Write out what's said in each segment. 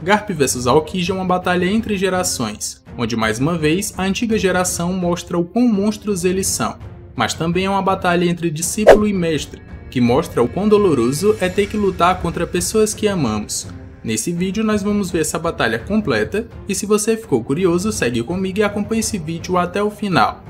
Garp vs Aokiji é uma batalha entre gerações, onde mais uma vez a antiga geração mostra o quão monstros eles são, mas também é uma batalha entre discípulo e mestre, que mostra o quão doloroso é ter que lutar contra pessoas que amamos. Nesse vídeo nós vamos ver essa batalha completa, e se você ficou curioso, segue comigo e acompanhe esse vídeo até o final.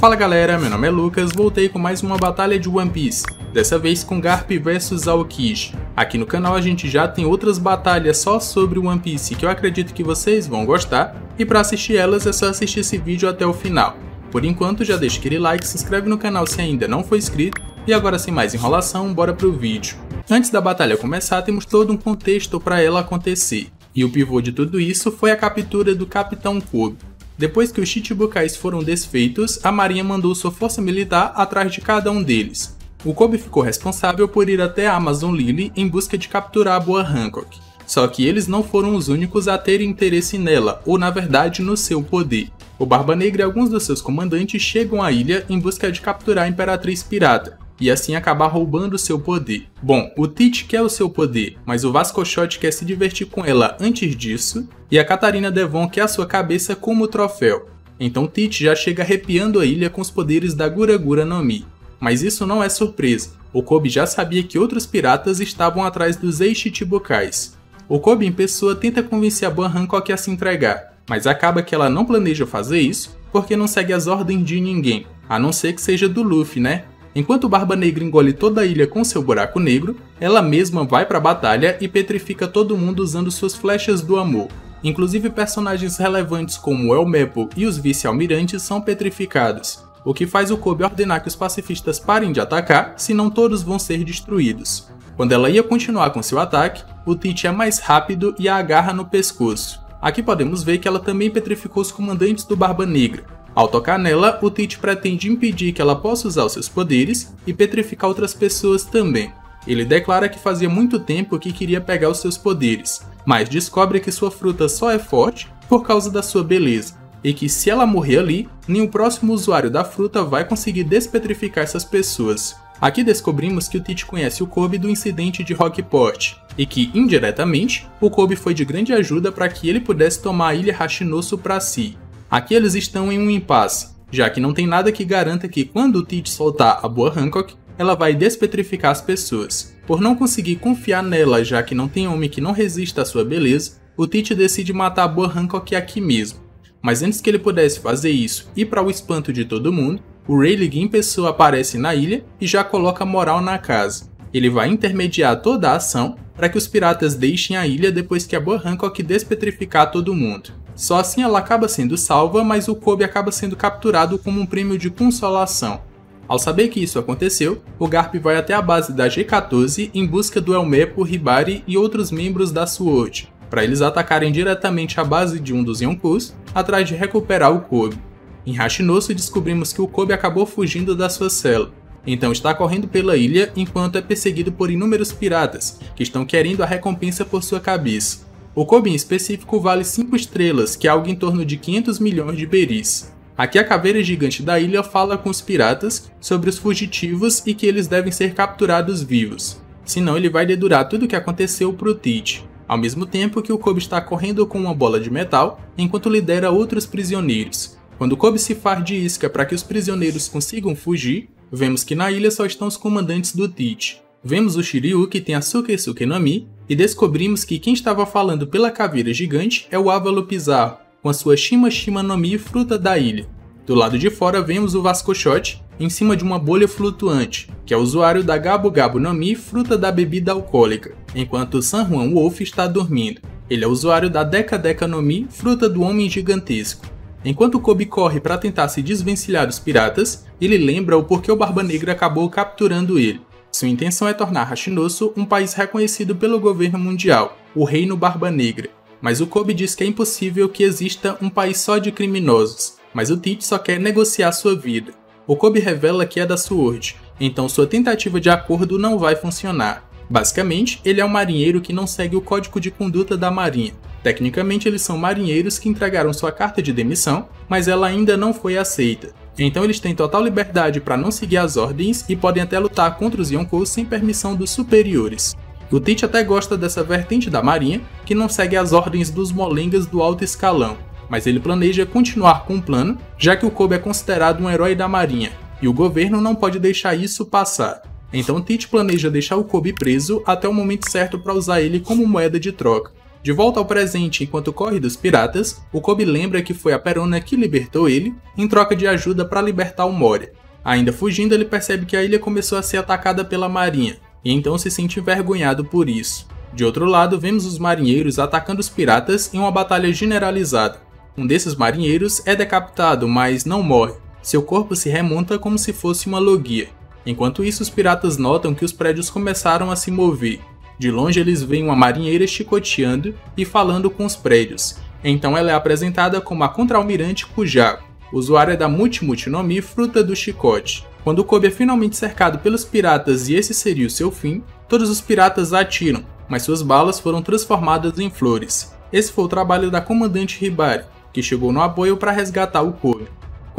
Fala galera, meu nome é Lucas, voltei com mais uma batalha de One Piece, dessa vez com Garp vs Aokiji. Aqui no canal a gente já tem outras batalhas só sobre One Piece que eu acredito que vocês vão gostar, e para assistir elas é só assistir esse vídeo até o final. Por enquanto já deixa aquele like, se inscreve no canal se ainda não for inscrito, e agora sem mais enrolação, bora pro vídeo. Antes da batalha começar, temos todo um contexto para ela acontecer, e o pivô de tudo isso foi a captura do Capitão Kobe. Depois que os Chichibukais foram desfeitos, a marinha mandou sua força militar atrás de cada um deles. O Kobe ficou responsável por ir até a Amazon Lily em busca de capturar a Boa Hancock. Só que eles não foram os únicos a terem interesse nela, ou na verdade no seu poder. O Barba Negra e alguns dos seus comandantes chegam à ilha em busca de capturar a Imperatriz Pirata, e assim acabar roubando seu poder. Bom, o Tite quer o seu poder, mas o Vasco Shot quer se divertir com ela antes disso, e a Catarina Devon quer a sua cabeça como troféu. Então Tite já chega arrepiando a ilha com os poderes da Gura Gura no Mi. Mas isso não é surpresa, o Kobe já sabia que outros piratas estavam atrás dos ex-Chichibukais. O Kobe em pessoa tenta convencer a Ban Hancock a se entregar, mas acaba que ela não planeja fazer isso porque não segue as ordens de ninguém, a não ser que seja do Luffy, né? Enquanto Barba Negra engole toda a ilha com seu buraco negro, ela mesma vai para a batalha e petrifica todo mundo usando suas flechas do amor. Inclusive personagens relevantes como El Mepo e os vice-almirantes são petrificados, o que faz o Kobe ordenar que os pacifistas parem de atacar, senão todos vão ser destruídos. Quando ela ia continuar com seu ataque, o Tite é mais rápido e a agarra no pescoço. Aqui podemos ver que ela também petrificou os comandantes do Barba Negra, ao tocar nela, o Tite pretende impedir que ela possa usar os seus poderes e petrificar outras pessoas também. Ele declara que fazia muito tempo que queria pegar os seus poderes, mas descobre que sua fruta só é forte por causa da sua beleza, e que se ela morrer ali, nenhum próximo usuário da fruta vai conseguir despetrificar essas pessoas. Aqui descobrimos que o Tite conhece o Kobe do incidente de Rockport, e que, indiretamente, o Kobe foi de grande ajuda para que ele pudesse tomar a ilha Hashinosu para si, Aqui eles estão em um impasse, já que não tem nada que garanta que quando o Tite soltar a boa Hancock, ela vai despetrificar as pessoas. Por não conseguir confiar nela, já que não tem homem que não resista à sua beleza, o Tite decide matar a boa Hancock aqui mesmo. Mas antes que ele pudesse fazer isso e para o espanto de todo mundo, o Rayleigh em pessoa aparece na ilha e já coloca moral na casa. Ele vai intermediar toda a ação para que os piratas deixem a ilha depois que a boa Hancock despetrificar todo mundo. Só assim ela acaba sendo salva, mas o Kobe acaba sendo capturado como um prêmio de consolação. Ao saber que isso aconteceu, o Garp vai até a base da G14 em busca do Elmepo, Hibari e outros membros da SWORD, para eles atacarem diretamente a base de um dos Yonkus, atrás de recuperar o Kobe. Em Hashinosu descobrimos que o Kobe acabou fugindo da sua cela, então está correndo pela ilha enquanto é perseguido por inúmeros piratas, que estão querendo a recompensa por sua cabeça. O Kobe em específico vale 5 estrelas, que é algo em torno de 500 milhões de beris. Aqui a caveira gigante da ilha fala com os piratas sobre os fugitivos e que eles devem ser capturados vivos, senão ele vai dedurar tudo o que aconteceu pro Tite. Ao mesmo tempo que o Kobe está correndo com uma bola de metal, enquanto lidera outros prisioneiros. Quando Kobe se faz de isca para que os prisioneiros consigam fugir, vemos que na ilha só estão os comandantes do Tite. Vemos o Shiryu que tem a Sukesuke no Mi e descobrimos que quem estava falando pela caveira gigante é o Ávalo Pizarro, com a sua Shima Shima no Mi fruta da ilha. Do lado de fora vemos o Vascochote em cima de uma bolha flutuante, que é usuário da Gabo Gabo no Mi fruta da bebida alcoólica, enquanto San Juan Wolf está dormindo. Ele é usuário da Deca Deca no Mi fruta do homem gigantesco. Enquanto Kobe corre para tentar se desvencilhar dos piratas, ele lembra o porquê o Barba Negra acabou capturando ele. Sua intenção é tornar Hashinosu um país reconhecido pelo governo mundial, o Reino Barba Negra. Mas o Kobe diz que é impossível que exista um país só de criminosos, mas o Tite só quer negociar sua vida. O Kobe revela que é da SWORD, então sua tentativa de acordo não vai funcionar. Basicamente, ele é um marinheiro que não segue o código de conduta da marinha. Tecnicamente, eles são marinheiros que entregaram sua carta de demissão, mas ela ainda não foi aceita. Então eles têm total liberdade para não seguir as ordens e podem até lutar contra os Yonkous sem permissão dos superiores. O Tite até gosta dessa vertente da marinha, que não segue as ordens dos molengas do alto escalão, mas ele planeja continuar com o plano, já que o Kobe é considerado um herói da marinha, e o governo não pode deixar isso passar. Então Tite planeja deixar o Kobe preso até o momento certo para usar ele como moeda de troca. De volta ao presente enquanto corre dos piratas, o Kobe lembra que foi a Perona que libertou ele, em troca de ajuda para libertar o Moria. Ainda fugindo, ele percebe que a ilha começou a ser atacada pela marinha, e então se sente envergonhado por isso. De outro lado, vemos os marinheiros atacando os piratas em uma batalha generalizada. Um desses marinheiros é decapitado, mas não morre. Seu corpo se remonta como se fosse uma logia. Enquanto isso, os piratas notam que os prédios começaram a se mover. De longe, eles veem uma marinheira chicoteando e falando com os prédios. Então ela é apresentada como a contra-almirante Kujaku, usuária da Multimut no Mi Fruta do Chicote. Quando Kobe é finalmente cercado pelos piratas e esse seria o seu fim, todos os piratas atiram, mas suas balas foram transformadas em flores. Esse foi o trabalho da comandante Hibari, que chegou no apoio para resgatar o Kobe.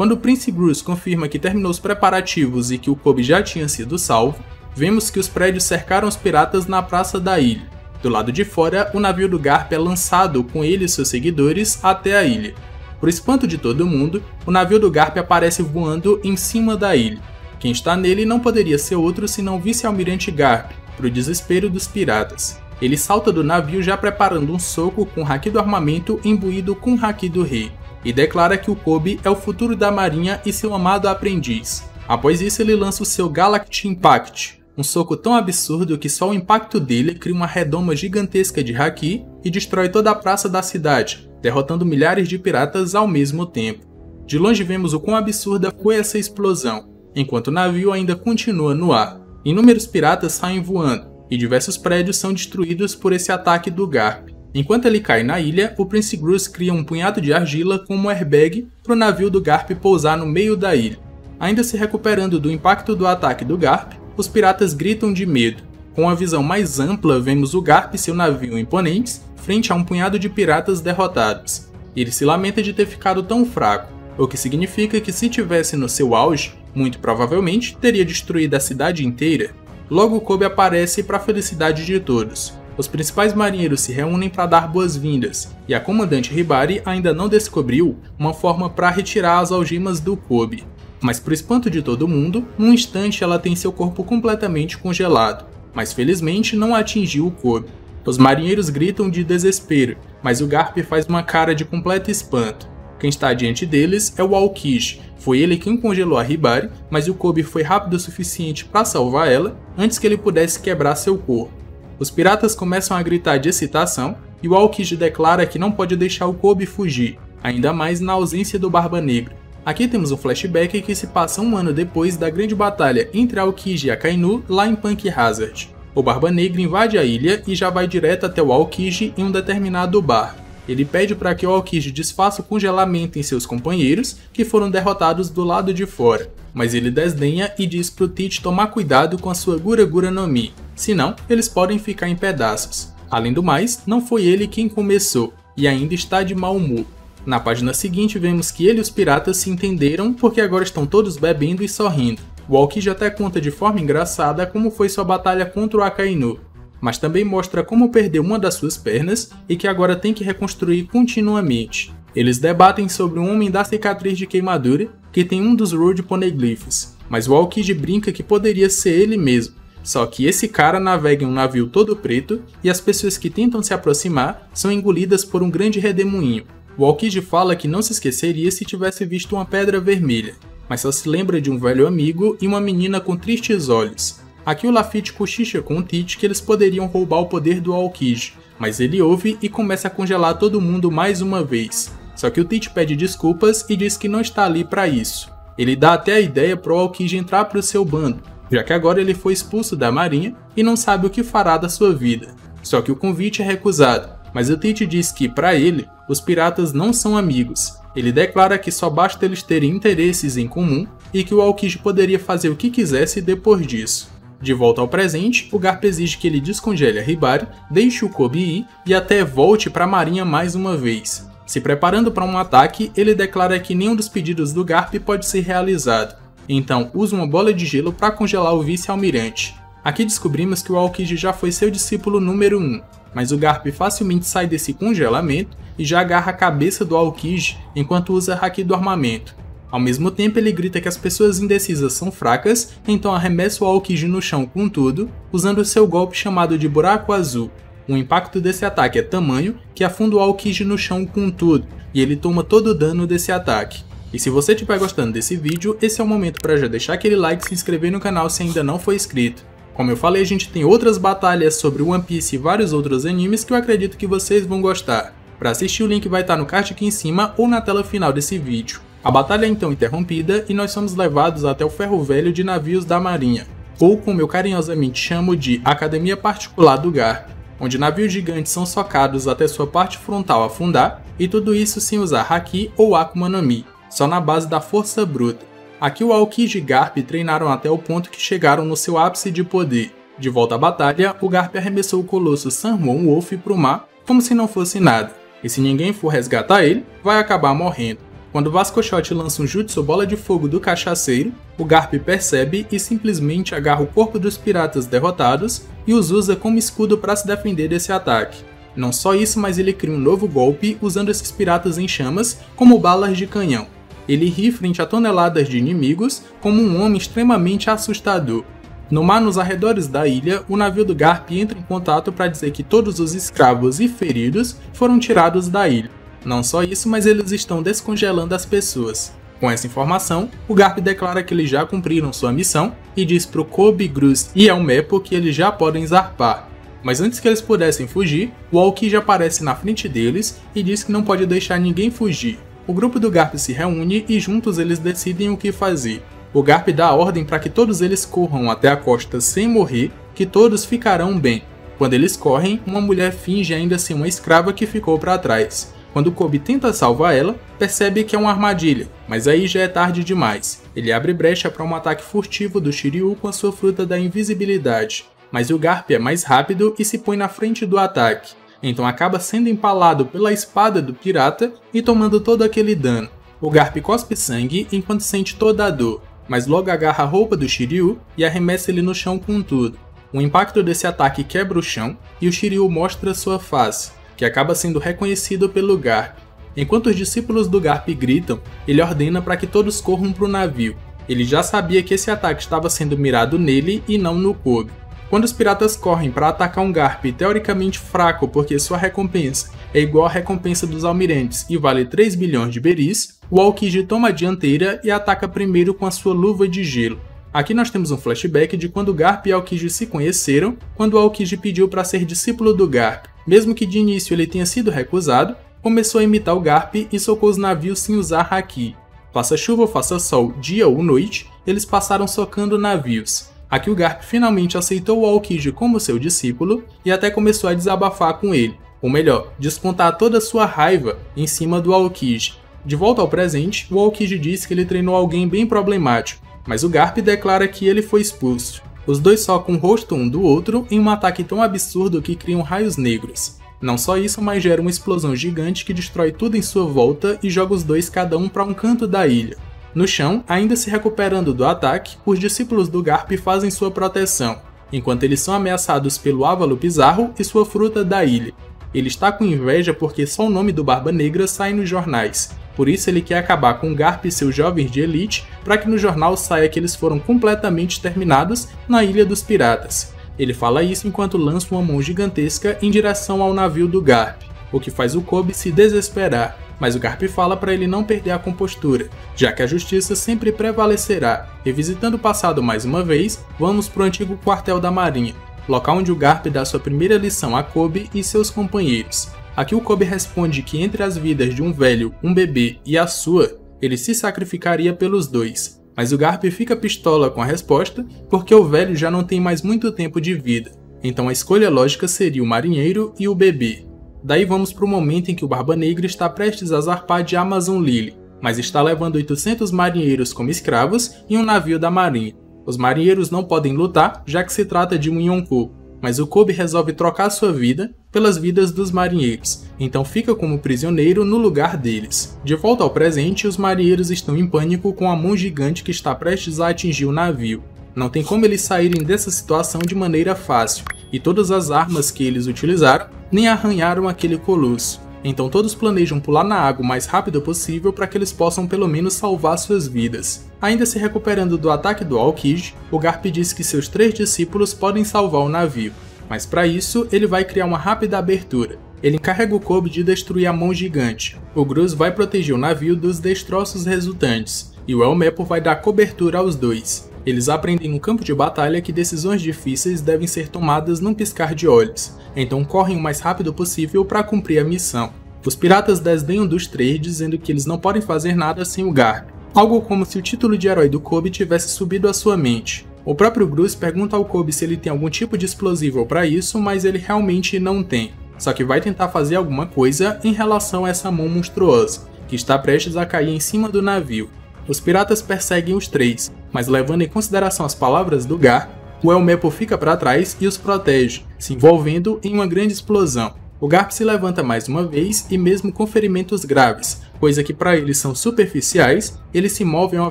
Quando Prince Bruce confirma que terminou os preparativos e que o Kobe já tinha sido salvo, vemos que os prédios cercaram os piratas na praça da ilha. Do lado de fora, o navio do Garp é lançado com ele e seus seguidores até a ilha. Por espanto de todo mundo, o navio do Garp aparece voando em cima da ilha. Quem está nele não poderia ser outro senão o vice-almirante Garp, para o desespero dos piratas. Ele salta do navio já preparando um soco com o haki do armamento imbuído com o haki do rei, e declara que o Kobe é o futuro da marinha e seu amado aprendiz. Após isso, ele lança o seu Galact Impact, um soco tão absurdo que só o impacto dele cria uma redoma gigantesca de haki e destrói toda a praça da cidade, derrotando milhares de piratas ao mesmo tempo. De longe vemos o quão absurda foi essa explosão, enquanto o navio ainda continua no ar. Inúmeros piratas saem voando, e diversos prédios são destruídos por esse ataque do Garp. Enquanto ele cai na ilha, o Prince Bruce cria um punhado de argila como airbag para o navio do Garp pousar no meio da ilha. Ainda se recuperando do impacto do ataque do Garp, os piratas gritam de medo. Com a visão mais ampla, vemos o Garp e seu navio imponentes frente a um punhado de piratas derrotados. Ele se lamenta de ter ficado tão fraco, o que significa que se tivesse no seu auge, muito provavelmente teria destruído a cidade inteira. Logo Kobe aparece para a felicidade de todos. Os principais marinheiros se reúnem para dar boas-vindas, e a comandante Hibari ainda não descobriu uma forma para retirar as algemas do Kobe. Mas o espanto de todo mundo, num instante ela tem seu corpo completamente congelado, mas felizmente não atingiu o Kobe. Os marinheiros gritam de desespero, mas o Garp faz uma cara de completo espanto. Quem está diante deles é o Aokishi. Foi ele quem congelou a Hibari, mas o Kobe foi rápido o suficiente para salvar ela antes que ele pudesse quebrar seu corpo. Os piratas começam a gritar de excitação e o Aokiji declara que não pode deixar o Kobe fugir, ainda mais na ausência do Barba Negra. Aqui temos um flashback que se passa um ano depois da grande batalha entre Aokiji e Akainu lá em Punk Hazard. O Barba Negra invade a ilha e já vai direto até o Aokiji em um determinado bar. Ele pede para que o Aokiji desfaça o congelamento em seus companheiros, que foram derrotados do lado de fora, mas ele desdenha e diz para o Teach tomar cuidado com a sua Gura Gura no Mi, senão eles podem ficar em pedaços. Além do mais, não foi ele quem começou, e ainda está de mau humor. Na página seguinte vemos que ele e os piratas se entenderam porque agora estão todos bebendo e sorrindo. O Aokiji até conta de forma engraçada como foi sua batalha contra o Akainu, mas também mostra como perdeu uma das suas pernas e que agora tem que reconstruir continuamente. Eles debatem sobre um homem da cicatriz de queimadura que tem um dos Road Poneglyphs, mas Aokiji brinca que poderia ser ele mesmo. Só que esse cara navega em um navio todo preto e as pessoas que tentam se aproximar são engolidas por um grande redemoinho. O Aokiji fala que não se esqueceria se tivesse visto uma pedra vermelha, mas só se lembra de um velho amigo e uma menina com tristes olhos. Aqui o Lafitte cochicha com o Tite que eles poderiam roubar o poder do Aokiji, mas ele ouve e começa a congelar todo mundo mais uma vez. Só que o Tite pede desculpas e diz que não está ali para isso. Ele dá até a ideia para o Aokiji entrar para o seu bando, já que agora ele foi expulso da marinha e não sabe o que fará da sua vida. Só que o convite é recusado, mas o Tite diz que, para ele, os piratas não são amigos, ele declara que só basta eles terem interesses em comum e que o Aokiji poderia fazer o que quisesse depois disso. De volta ao presente, o Garp exige que ele descongele a Hibari, deixe o Kobe ir e até volte para a marinha mais uma vez. Se preparando para um ataque, ele declara que nenhum dos pedidos do Garp pode ser realizado. Então, usa uma bola de gelo para congelar o vice-almirante. Aqui descobrimos que o Aokiji já foi seu discípulo número 1, mas o Garp facilmente sai desse congelamento e já agarra a cabeça do Aokiji enquanto usa Haki do armamento. Ao mesmo tempo, ele grita que as pessoas indecisas são fracas, então arremessa o Aokiji no chão com tudo, usando seu golpe chamado de Buraco Azul. O impacto desse ataque é tamanho que afunda o Aokiji no chão com tudo, e ele toma todo o dano desse ataque. E se você estiver gostando desse vídeo, esse é o momento para já deixar aquele like e se inscrever no canal se ainda não for inscrito. Como eu falei, a gente tem outras batalhas sobre One Piece e vários outros animes que eu acredito que vocês vão gostar. Para assistir o link vai estar no card aqui em cima ou na tela final desse vídeo. A batalha é então interrompida e nós somos levados até o ferro velho de navios da marinha, ou como eu carinhosamente chamo de Academia Particular do Garp, onde navios gigantes são socados até sua parte frontal afundar, e tudo isso sem usar Haki ou Akuma no Mi, só na base da força bruta. Aqui o Aokiji e Garp treinaram até o ponto que chegaram no seu ápice de poder. De volta à batalha, o Garp arremessou o colosso Sanmon Wolf para o mar como se não fosse nada, e se ninguém for resgatar ele, vai acabar morrendo. Quando Vasco Shot lança um jutsu bola de fogo do cachaceiro, o Garp percebe e simplesmente agarra o corpo dos piratas derrotados e os usa como escudo para se defender desse ataque. Não só isso, mas ele cria um novo golpe usando esses piratas em chamas como balas de canhão. Ele ri frente a toneladas de inimigos como um homem extremamente assustador. No mar nos arredores da ilha, o navio do Garp entra em contato para dizer que todos os escravos e feridos foram tirados da ilha. Não só isso, mas eles estão descongelando as pessoas. Com essa informação, o Garp declara que eles já cumpriram sua missão e diz para o Kobe, Gruz e Elmepo que eles já podem zarpar. Mas antes que eles pudessem fugir, o Aokiji aparece na frente deles e diz que não pode deixar ninguém fugir. O grupo do Garp se reúne e juntos eles decidem o que fazer. O Garp dá a ordem para que todos eles corram até a costa sem morrer, que todos ficarão bem. Quando eles correm, uma mulher finge ainda ser uma escrava que ficou para trás. Quando Kobe tenta salvar ela, percebe que é uma armadilha, mas aí já é tarde demais. Ele abre brecha para um ataque furtivo do Shiryu com a sua fruta da invisibilidade, mas o Garp é mais rápido e se põe na frente do ataque então acaba sendo empalado pela espada do pirata e tomando todo aquele dano. O Garp cospe sangue enquanto sente toda a dor, mas logo agarra a roupa do Shiryu e arremessa ele no chão com tudo. O impacto desse ataque quebra o chão e o Shiryu mostra sua face, que acaba sendo reconhecido pelo Garp. Enquanto os discípulos do Garp gritam, ele ordena para que todos corram para o navio. Ele já sabia que esse ataque estava sendo mirado nele e não no Kobe. Quando os piratas correm para atacar um Garp teoricamente fraco porque sua recompensa é igual à recompensa dos almirantes e vale 3 bilhões de beris, o Aokiji toma a dianteira e ataca primeiro com a sua luva de gelo. Aqui nós temos um flashback de quando Garp e Aokiji se conheceram, quando Aokiji pediu para ser discípulo do Garp. Mesmo que de início ele tenha sido recusado, começou a imitar o Garp e socou os navios sem usar Haki. Faça chuva ou faça sol, dia ou noite, eles passaram socando navios. Aqui o Garp finalmente aceitou o Aokiji como seu discípulo e até começou a desabafar com ele, ou melhor, descontar toda sua raiva em cima do Aokiji. De volta ao presente, o Aokiji diz que ele treinou alguém bem problemático, mas o Garp declara que ele foi expulso. Os dois socam o rosto um do outro em um ataque tão absurdo que criam raios negros. Não só isso, mas gera uma explosão gigante que destrói tudo em sua volta e joga os dois cada um para um canto da ilha. No chão, ainda se recuperando do ataque, os discípulos do Garp fazem sua proteção, enquanto eles são ameaçados pelo Ávalo Bizarro e sua fruta da ilha. Ele está com inveja porque só o nome do Barba Negra sai nos jornais, por isso ele quer acabar com Garp e seus jovens de elite para que no jornal saia que eles foram completamente exterminados na Ilha dos Piratas. Ele fala isso enquanto lança uma mão gigantesca em direção ao navio do Garp, o que faz o Kobe se desesperar mas o Garp fala para ele não perder a compostura, já que a justiça sempre prevalecerá. Revisitando o passado mais uma vez, vamos para o antigo quartel da Marinha, local onde o Garp dá sua primeira lição a Kobe e seus companheiros. Aqui o Kobe responde que entre as vidas de um velho, um bebê e a sua, ele se sacrificaria pelos dois. Mas o Garp fica pistola com a resposta, porque o velho já não tem mais muito tempo de vida. Então a escolha lógica seria o marinheiro e o bebê. Daí vamos para o momento em que o Barba Negra está prestes a zarpar de Amazon Lily, mas está levando 800 marinheiros como escravos e um navio da marinha. Os marinheiros não podem lutar, já que se trata de um Yonkou, mas o Kobe resolve trocar sua vida pelas vidas dos marinheiros, então fica como prisioneiro no lugar deles. De volta ao presente, os marinheiros estão em pânico com a mão gigante que está prestes a atingir o navio. Não tem como eles saírem dessa situação de maneira fácil, e todas as armas que eles utilizaram nem arranharam aquele colosso. Então todos planejam pular na água o mais rápido possível para que eles possam pelo menos salvar suas vidas. Ainda se recuperando do ataque do Aokiji, o Garp diz que seus três discípulos podem salvar o navio, mas para isso ele vai criar uma rápida abertura. Ele encarrega o Kobe de destruir a mão gigante. O Gruz vai proteger o navio dos destroços resultantes, e o Elmepo vai dar cobertura aos dois. Eles aprendem no campo de batalha que decisões difíceis devem ser tomadas num piscar de olhos, então correm o mais rápido possível para cumprir a missão. Os piratas desdenham dos três, dizendo que eles não podem fazer nada sem o Garp, algo como se o título de herói do Kobe tivesse subido à sua mente. O próprio Bruce pergunta ao Kobe se ele tem algum tipo de explosivo para isso, mas ele realmente não tem. Só que vai tentar fazer alguma coisa em relação a essa mão monstruosa, que está prestes a cair em cima do navio. Os piratas perseguem os três, mas levando em consideração as palavras do Gar, o Elmepo fica para trás e os protege, se envolvendo em uma grande explosão. O Garp se levanta mais uma vez e mesmo com ferimentos graves, coisa que para eles são superficiais, eles se movem a uma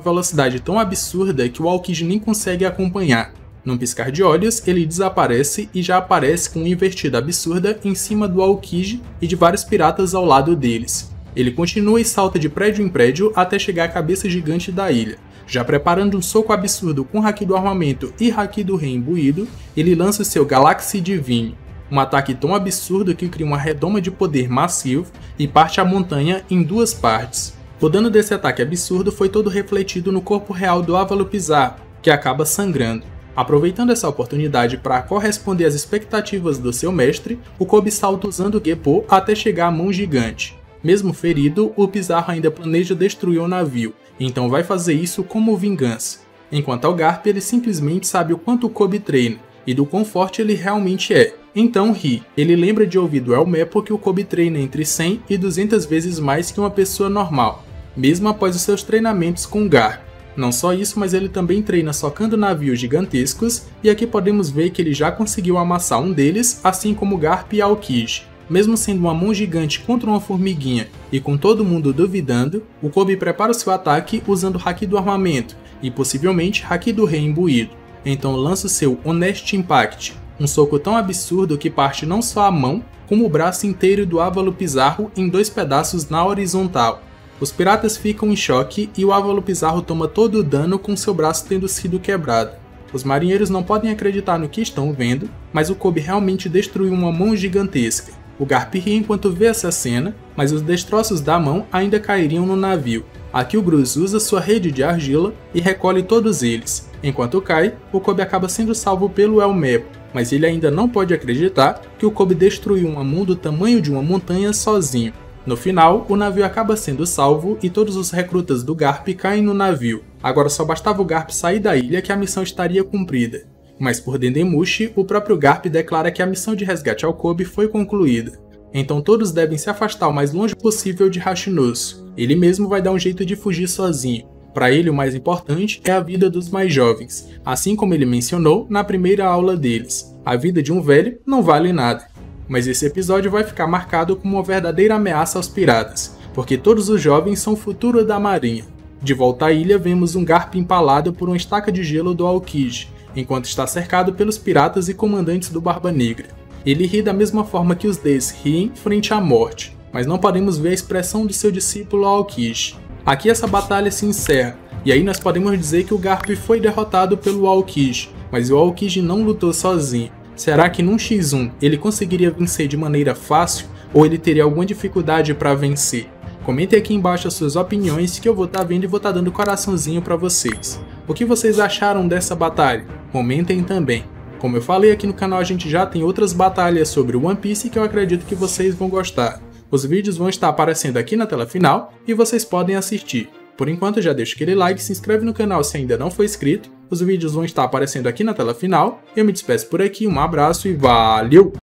velocidade tão absurda que o Aokiji nem consegue acompanhar. Num piscar de olhos, ele desaparece e já aparece com uma invertida absurda em cima do Aokiji e de vários piratas ao lado deles. Ele continua e salta de prédio em prédio até chegar à cabeça gigante da ilha. Já preparando um soco absurdo com Haki do armamento e Haki do rei imbuído, ele lança seu Galaxy Divine, um ataque tão absurdo que cria uma redoma de poder massivo e parte a montanha em duas partes. O dano desse ataque absurdo foi todo refletido no corpo real do Ávalo Pizarro, que acaba sangrando. Aproveitando essa oportunidade para corresponder às expectativas do seu mestre, o Kobe salta usando o Gepo até chegar à mão gigante. Mesmo ferido, o Pizarro ainda planeja destruir o navio, então vai fazer isso como vingança. Enquanto ao Garp, ele simplesmente sabe o quanto o Kobe treina e do quão forte ele realmente é. Então ri. Ele lembra de ouvir do Elmepo que o Kobe treina entre 100 e 200 vezes mais que uma pessoa normal, mesmo após os seus treinamentos com Garp. Não só isso, mas ele também treina socando navios gigantescos, e aqui podemos ver que ele já conseguiu amassar um deles, assim como Garp e Aokiji. Mesmo sendo uma mão gigante contra uma formiguinha e com todo mundo duvidando, o Kobe prepara seu ataque usando o Haki do armamento e possivelmente Haki do rei imbuído. Então lança seu Honest Impact, um soco tão absurdo que parte não só a mão, como o braço inteiro do Ávalo Pizarro em dois pedaços na horizontal. Os piratas ficam em choque e o Ávalo Pizarro toma todo o dano com seu braço tendo sido quebrado. Os marinheiros não podem acreditar no que estão vendo, mas o Kobe realmente destruiu uma mão gigantesca. O Garp ri enquanto vê essa cena, mas os destroços da mão ainda cairiam no navio. Aqui o Gruz usa sua rede de argila e recolhe todos eles. Enquanto cai, o Kobe acaba sendo salvo pelo Elmepo, mas ele ainda não pode acreditar que o Kobe destruiu uma mão do tamanho de uma montanha sozinho. No final, o navio acaba sendo salvo e todos os recrutas do Garp caem no navio. Agora só bastava o Garp sair da ilha que a missão estaria cumprida mas por Dendemushi, o próprio Garp declara que a missão de resgate ao Kobe foi concluída. Então todos devem se afastar o mais longe possível de Hashinosu. Ele mesmo vai dar um jeito de fugir sozinho. Para ele, o mais importante é a vida dos mais jovens, assim como ele mencionou na primeira aula deles. A vida de um velho não vale nada. Mas esse episódio vai ficar marcado como uma verdadeira ameaça aos piratas, porque todos os jovens são o futuro da marinha. De volta à ilha, vemos um Garp empalado por uma estaca de gelo do Aokiji, enquanto está cercado pelos piratas e comandantes do Barba Negra. Ele ri da mesma forma que os Dez riem frente à morte, mas não podemos ver a expressão do seu discípulo Aokiji. Aqui essa batalha se encerra, e aí nós podemos dizer que o Garp foi derrotado pelo Aokiji, mas o Aokiji não lutou sozinho. Será que num X1 ele conseguiria vencer de maneira fácil ou ele teria alguma dificuldade para vencer? Comentem aqui embaixo as suas opiniões que eu vou estar tá vendo e vou estar tá dando coraçãozinho para vocês. O que vocês acharam dessa batalha? Comentem também. Como eu falei aqui no canal, a gente já tem outras batalhas sobre One Piece que eu acredito que vocês vão gostar. Os vídeos vão estar aparecendo aqui na tela final e vocês podem assistir. Por enquanto, já deixa aquele like, se inscreve no canal se ainda não for inscrito. Os vídeos vão estar aparecendo aqui na tela final. Eu me despeço por aqui, um abraço e valeu!